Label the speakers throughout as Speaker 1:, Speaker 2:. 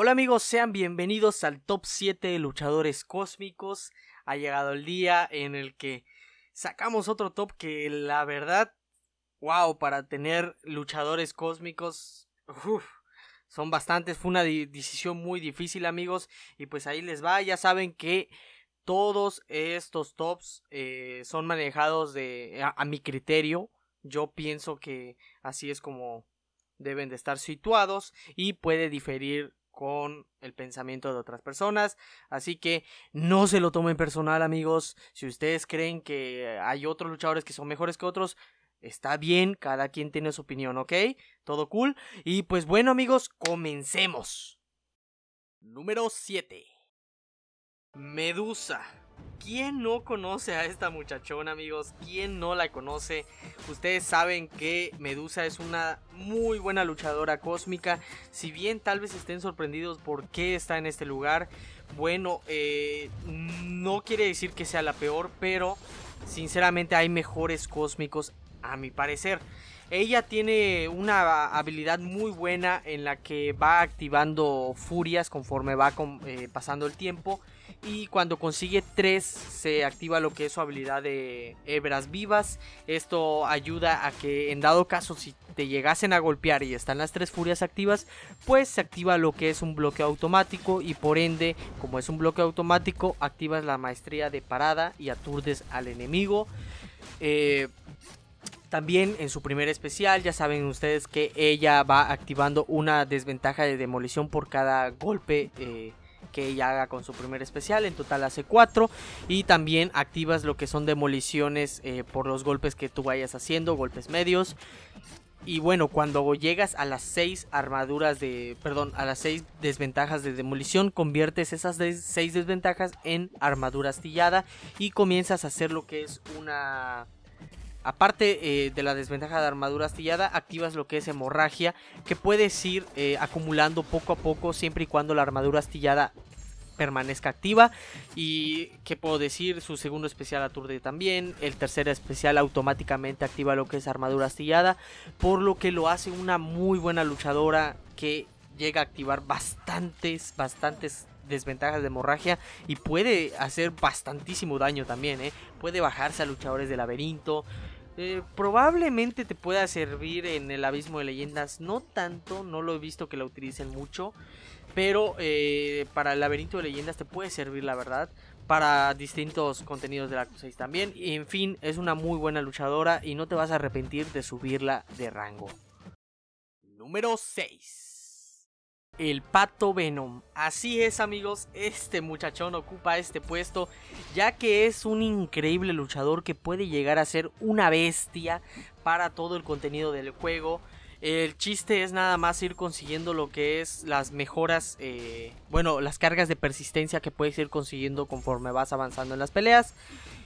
Speaker 1: Hola amigos, sean bienvenidos al top 7 de luchadores cósmicos. Ha llegado el día en el que sacamos otro top que la verdad, wow, para tener luchadores cósmicos, son bastantes. Fue una decisión muy difícil amigos y pues ahí les va. Ya saben que todos estos tops eh, son manejados de a mi criterio. Yo pienso que así es como deben de estar situados y puede diferir con el pensamiento de otras personas. Así que no se lo tomen personal, amigos. Si ustedes creen que hay otros luchadores que son mejores que otros, está bien, cada quien tiene su opinión, ¿ok? Todo cool. Y pues bueno, amigos, comencemos. Número 7. Medusa. ¿Quién no conoce a esta muchachona, amigos? ¿Quién no la conoce? Ustedes saben que Medusa es una muy buena luchadora cósmica. Si bien tal vez estén sorprendidos por qué está en este lugar, bueno, eh, no quiere decir que sea la peor, pero sinceramente hay mejores cósmicos a mi parecer. Ella tiene una habilidad muy buena en la que va activando furias conforme va eh, pasando el tiempo y cuando consigue 3 se activa lo que es su habilidad de hebras vivas. Esto ayuda a que en dado caso si te llegasen a golpear y están las 3 furias activas, pues se activa lo que es un bloqueo automático y por ende, como es un bloqueo automático, activas la maestría de parada y aturdes al enemigo. Eh, también en su primer especial, ya saben ustedes que ella va activando una desventaja de demolición por cada golpe eh, que ella haga con su primer especial. En total hace 4. Y también activas lo que son demoliciones eh, por los golpes que tú vayas haciendo, golpes medios. Y bueno, cuando llegas a las 6 armaduras de. Perdón, a las 6 desventajas de demolición, conviertes esas 6 desventajas en armadura astillada. Y comienzas a hacer lo que es una. Aparte eh, de la desventaja de armadura astillada, activas lo que es hemorragia, que puedes ir eh, acumulando poco a poco siempre y cuando la armadura astillada permanezca activa. Y que puedo decir, su segundo especial aturde también. El tercer especial automáticamente activa lo que es armadura astillada. Por lo que lo hace una muy buena luchadora que llega a activar bastantes, bastantes desventajas de hemorragia y puede hacer bastantísimo daño también, ¿eh? Puede bajarse a luchadores de laberinto. Eh, probablemente te pueda servir en el abismo de leyendas, no tanto, no lo he visto que la utilicen mucho. Pero eh, para el laberinto de leyendas te puede servir, la verdad. Para distintos contenidos del Acto 6 también. Y en fin, es una muy buena luchadora y no te vas a arrepentir de subirla de rango. Número 6. El Pato Venom. Así es amigos, este muchachón ocupa este puesto ya que es un increíble luchador que puede llegar a ser una bestia para todo el contenido del juego. El chiste es nada más ir consiguiendo lo que es las mejoras, eh, bueno, las cargas de persistencia que puedes ir consiguiendo conforme vas avanzando en las peleas.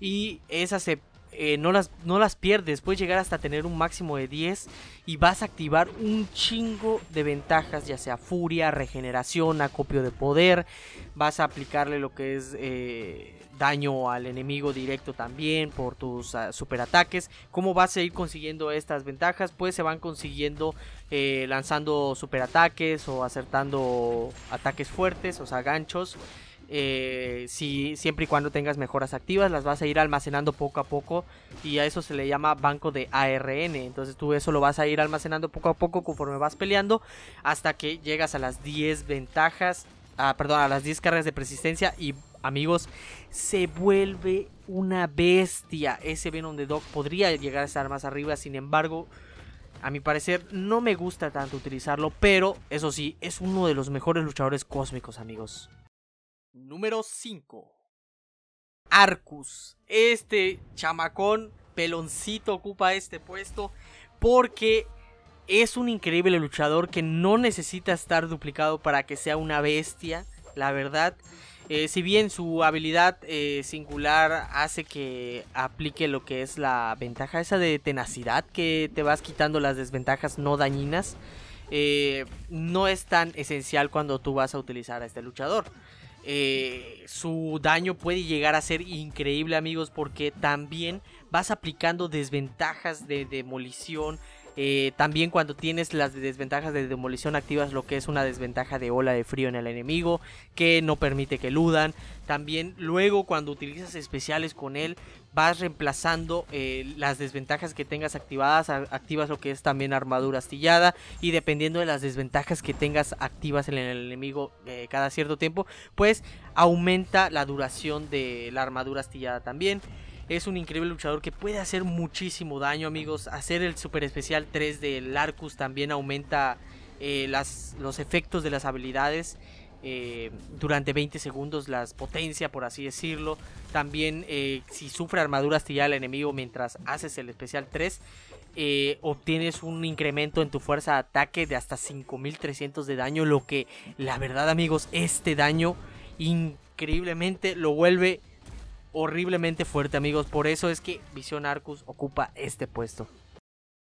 Speaker 1: Y esas se eh, no, las, no las pierdes. Puedes llegar hasta tener un máximo de 10 y vas a activar un chingo de ventajas, ya sea furia, regeneración, acopio de poder. Vas a aplicarle lo que es eh, daño al enemigo directo también por tus uh, superataques. ¿Cómo vas a ir consiguiendo estas ventajas? Pues se van consiguiendo eh, lanzando superataques o acertando ataques fuertes, o sea, ganchos. Eh, si siempre y cuando tengas mejoras activas las vas a ir almacenando poco a poco y a eso se le llama banco de ARN entonces tú eso lo vas a ir almacenando poco a poco conforme vas peleando hasta que llegas a las 10 ventajas ah, perdón a las 10 cargas de persistencia y amigos se vuelve una bestia ese Venom de Dog podría llegar a estar más arriba sin embargo a mi parecer no me gusta tanto utilizarlo pero eso sí es uno de los mejores luchadores cósmicos amigos Número 5. Arcus. Este chamacón peloncito ocupa este puesto porque es un increíble luchador que no necesita estar duplicado para que sea una bestia, la verdad. Eh, si bien su habilidad eh, singular hace que aplique lo que es la ventaja esa de tenacidad, que te vas quitando las desventajas no dañinas, eh, no es tan esencial cuando tú vas a utilizar a este luchador. Eh, su daño puede llegar a ser increíble amigos porque también vas aplicando desventajas de demolición Eh, también cuando tienes las desventajas de demolición activas, lo que es una desventaja de ola de frío en el enemigo, que no permite que eludan. También luego cuando utilizas especiales con él, vas reemplazando eh, las desventajas que tengas activadas, activas lo que es también armadura astillada y dependiendo de las desventajas que tengas activas en el enemigo eh, cada cierto tiempo, pues aumenta la duración de la armadura astillada también. Es un increíble luchador que puede hacer muchísimo daño, amigos. Hacer el super especial 3 del Arcus también aumenta eh, las, los efectos de las habilidades. Eh, durante 20 segundos las potencia, por así decirlo. También eh, si sufre armadura astillada el enemigo mientras haces el especial 3, obtienes un incremento en tu fuerza de ataque de hasta 5300 de daño, lo que la verdad amigos, este daño increíblemente lo vuelve horriblemente fuerte, amigos. Por eso es que Vision Arcus ocupa este puesto.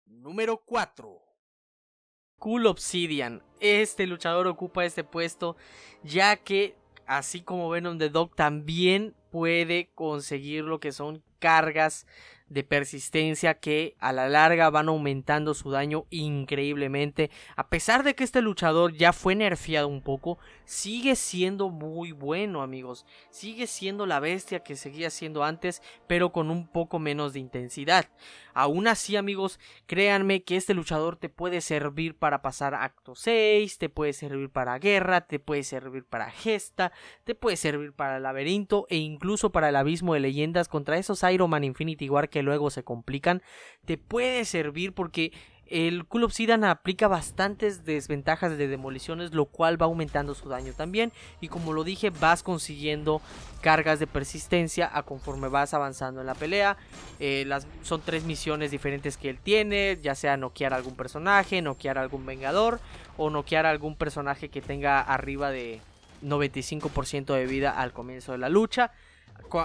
Speaker 1: Número 4. Cool Obsidian. Este luchador ocupa este puesto ya que, así como Venom the Dog, también puede conseguir lo que son cargas de persistencia que a la larga van aumentando su daño increíblemente. A pesar de que este luchador ya fue nerfeado un poco, sigue siendo muy bueno amigos. Sigue siendo la bestia que seguía siendo antes, pero con un poco menos de intensidad. Aún así amigos, créanme que este luchador te puede servir para pasar acto 6, te puede servir para guerra, te puede servir para gesta, te puede servir para laberinto e incluso para el abismo de leyendas contra esos Iron Man Infinity War que luego se complican. Te puede servir porque el Cool Obsidian aplica bastantes desventajas de demoliciones, lo cual va aumentando su daño también. Y como lo dije, vas consiguiendo cargas de persistencia a conforme vas avanzando en la pelea. Eh, son tres misiones diferentes que él tiene, ya sea noquear a algún personaje, noquear a algún vengador o noquear a algún personaje que tenga arriba de 95% de vida al comienzo de la lucha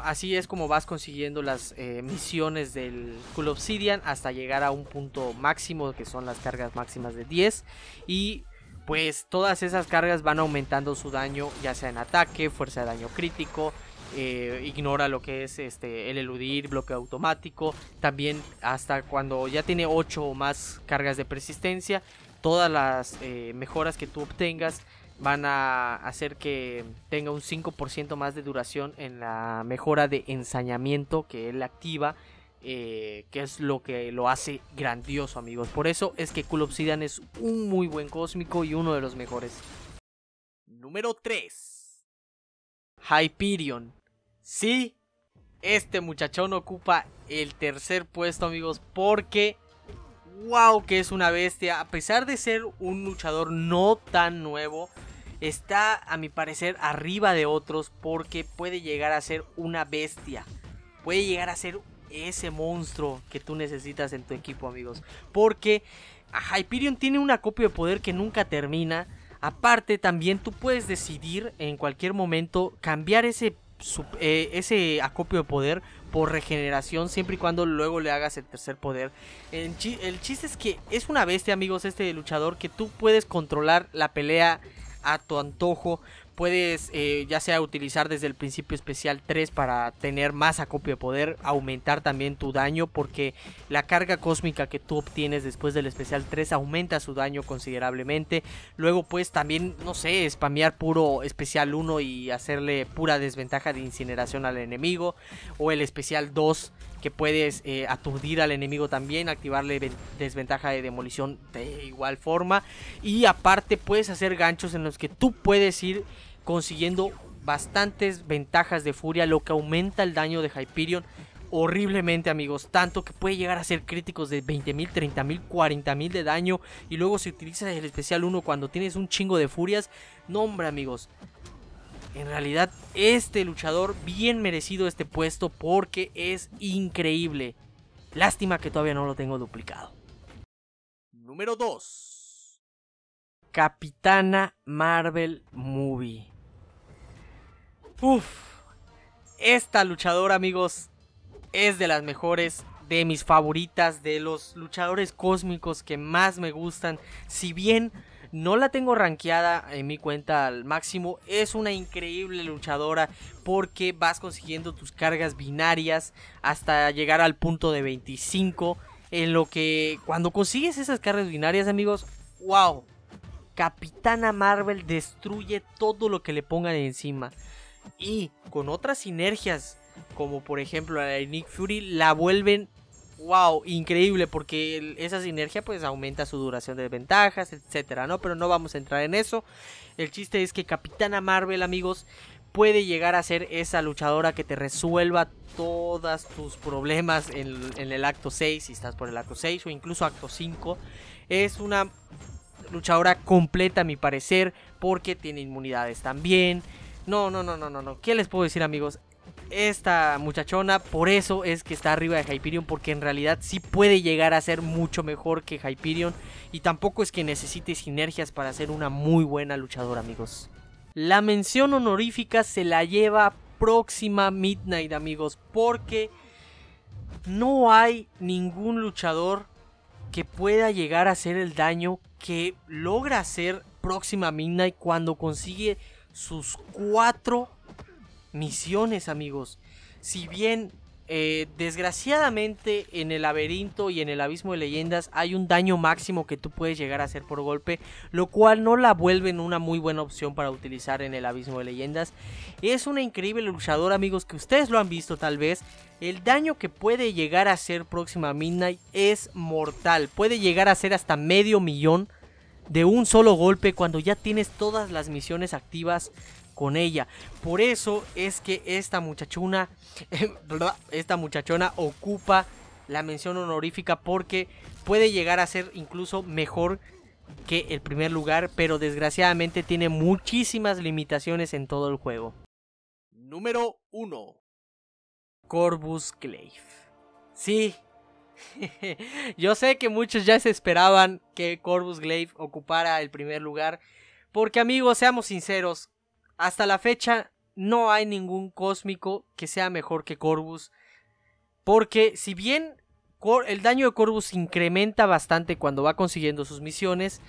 Speaker 1: así es como vas consiguiendo las eh, misiones del Cool Obsidian hasta llegar a un punto máximo que son las cargas máximas de 10 y pues todas esas cargas van aumentando su daño ya sea en ataque, fuerza de daño crítico, eh, ignora lo que es este el eludir, bloqueo automático, también hasta cuando ya tiene 8 o más cargas de persistencia, todas las eh, mejoras que tú obtengas van a hacer que tenga un 5% más de duración en la mejora de ensañamiento que él activa. Eh, que es lo que lo hace grandioso amigos. Por eso es que Cool Obsidian es un muy buen cósmico y uno de los mejores. Número 3 Hyperion. Sí este muchachón ocupa el tercer puesto amigos porque wow que es una bestia. A pesar de ser un luchador no tan nuevo está a mi parecer arriba de otros porque puede llegar a ser una bestia. Puede llegar a ser ese monstruo que tú necesitas en tu equipo, amigos. Porque Hyperion tiene una copia de poder que nunca termina. Aparte, también tú puedes decidir en cualquier momento cambiar ese, eh, ese acopio de poder por regeneración, siempre y cuando luego le hagas el tercer poder. El chiste es que es una bestia, amigos, este luchador, que tú puedes controlar la pelea a tu antojo. Puedes eh, ya sea utilizar desde el principio especial 3 para tener más acopio de poder, aumentar también tu daño porque la carga cósmica que tú obtienes después del especial 3 aumenta su daño considerablemente. Luego puedes también, no sé, spamear puro especial 1 y hacerle pura desventaja de incineración al enemigo. O el especial 2 que puedes eh, aturdir al enemigo también, activarle desventaja de demolición de igual forma. Y aparte puedes hacer ganchos en los que tú puedes ir consiguiendo bastantes ventajas de furia, lo que aumenta el daño de Hyperion horriblemente amigos, tanto que puede llegar a ser críticos de 20.000, 30.000, 40.000 de daño. Y luego se utiliza el especial 1 cuando tienes un chingo de furias, no hombre amigos, en realidad este luchador bien merecido este puesto porque es increíble. Lástima que todavía no lo tengo duplicado. Número 2. Capitana Marvel Movie. Uf. Esta luchadora, amigos, es de las mejores, de mis favoritas, de los luchadores cósmicos que más me gustan. Si bien no la tengo rankeada en mi cuenta al máximo. Es una increíble luchadora porque vas consiguiendo tus cargas binarias hasta llegar al punto de 25. en lo que cuando consigues esas cargas binarias, amigos, wow. Capitana Marvel destruye todo lo que le pongan encima. Y con otras sinergias, como por ejemplo la de Nick Fury, la vuelven wow, increíble porque esa sinergia pues aumenta su duración de ventajas, etcétera, ¿no? Pero no vamos a entrar en eso. El chiste es que Capitana Marvel, amigos, puede llegar a ser esa luchadora que te resuelva todos tus problemas en, el acto 6, si estás por el acto 6 o incluso acto 5. Es una luchadora completa a mi parecer porque tiene inmunidades también. No, no, no, no, no, no. ¿Qué les puedo decir amigos? Esta muchachona, por eso es que está arriba de Hyperion, porque en realidad sí puede llegar a ser mucho mejor que Hyperion y tampoco es que necesite sinergias para ser una muy buena luchadora, amigos. La mención honorífica se la lleva próxima Midnight, amigos, porque no hay ningún luchador que pueda llegar a hacer el daño que logra hacer próxima Midnight cuando consigue sus cuatro misiones, amigos. Si bien eh, desgraciadamente en el laberinto y en el abismo de leyendas hay un daño máximo que tú puedes llegar a hacer por golpe, lo cual no la vuelven una muy buena opción para utilizar en el abismo de leyendas. Es una increíble luchadora amigos que ustedes lo han visto tal vez. El daño que puede llegar a hacer próxima Midnight es mortal, puede llegar a ser hasta medio millón de un solo golpe cuando ya tienes todas las misiones activas con ella. Por eso es que esta muchachona, esta muchachona ocupa la mención honorífica porque puede llegar a ser incluso mejor que el primer lugar, pero desgraciadamente tiene muchísimas limitaciones en todo el juego. Número 1. Corvus Glaive. Sí. Yo sé que muchos ya se esperaban que Corvus Glaive ocupara el primer lugar, porque amigos, seamos sinceros, hasta la fecha no hay ningún cósmico que sea mejor que Corvus. Porque si bien el daño de Corvus incrementa bastante cuando va consiguiendo sus misiones,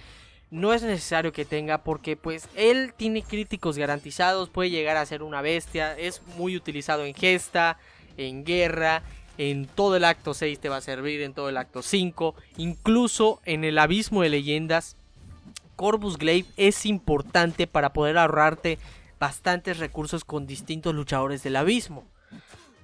Speaker 1: no es necesario que tenga porque pues él tiene críticos garantizados, puede llegar a ser una bestia, es muy utilizado en gesta, en guerra, en todo el acto 6 te va a servir, en todo el acto 5, incluso en el abismo de leyendas. Corvus Glaive es importante para poder ahorrarte bastantes recursos con distintos luchadores del abismo.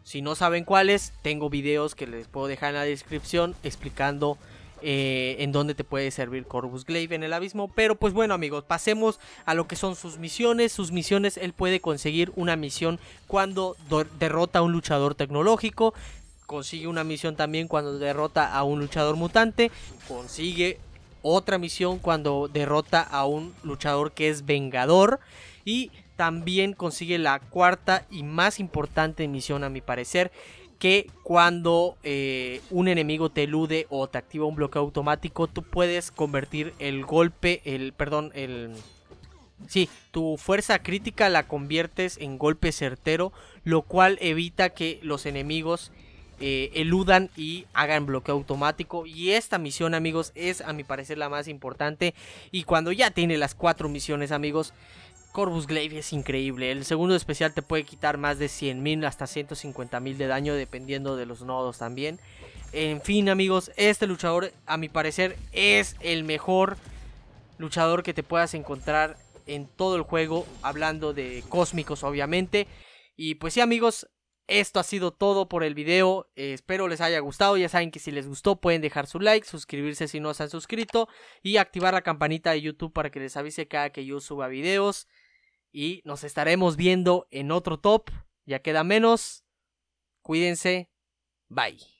Speaker 1: Si no saben cuáles, tengo videos que les puedo dejar en la descripción explicando eh, en dónde te puede servir Corvus Glaive en el abismo. Pero pues bueno amigos, pasemos a lo que son sus misiones. Sus misiones, él puede conseguir una misión cuando derrota a un luchador tecnológico. Consigue una misión también cuando derrota a un luchador mutante. Consigue otra misión cuando derrota a un luchador que es vengador. Y también consigue la cuarta y más importante misión a mi parecer. Que cuando eh, un enemigo te elude o te activa un bloqueo automático, tú puedes convertir el golpe, el, perdón, el... Sí, tu fuerza crítica la conviertes en golpe certero, lo cual evita que los enemigos eh, eludan y hagan bloqueo automático. Y esta misión, amigos, es a mi parecer la más importante. Y cuando ya tiene las cuatro misiones, amigos, Corvus Glaive es increíble. El segundo especial te puede quitar más de 100.000 hasta 150.000 de daño dependiendo de los nodos también. En fin amigos, este luchador a mi parecer es el mejor luchador que te puedas encontrar en todo el juego. Hablando de cósmicos obviamente. Y pues sí amigos, esto ha sido todo por el video. Eh, espero les haya gustado. Ya saben que si les gustó pueden dejar su like, suscribirse si no se han suscrito y activar la campanita de YouTube para que les avise cada que yo suba videos. Y nos estaremos viendo en otro top. Ya queda menos. Cuídense. Bye.